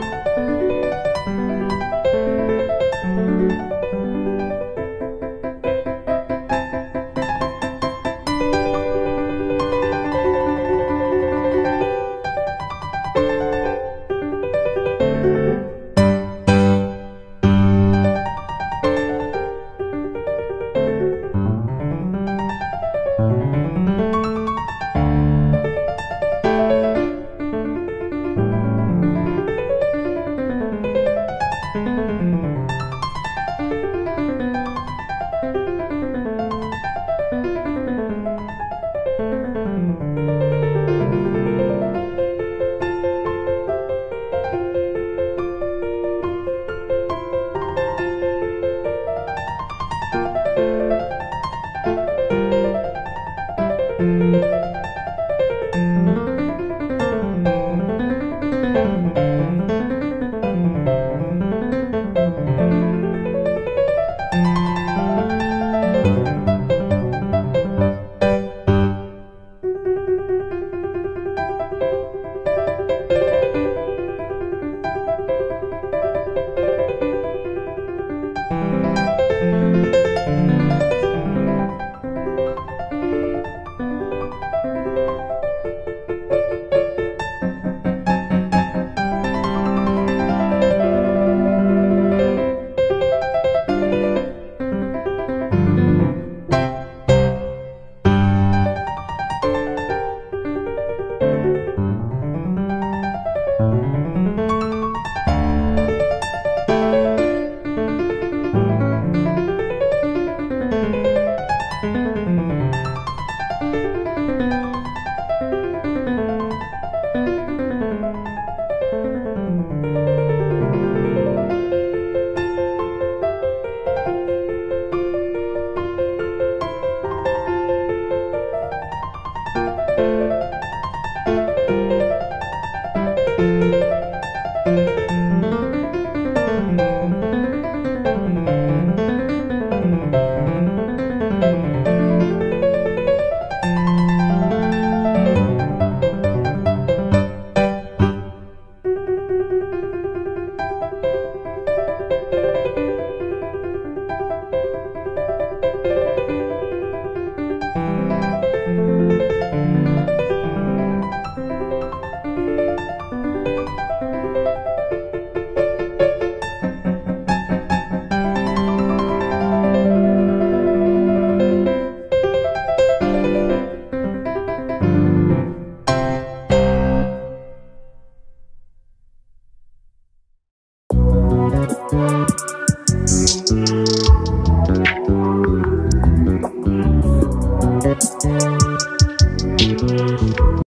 Música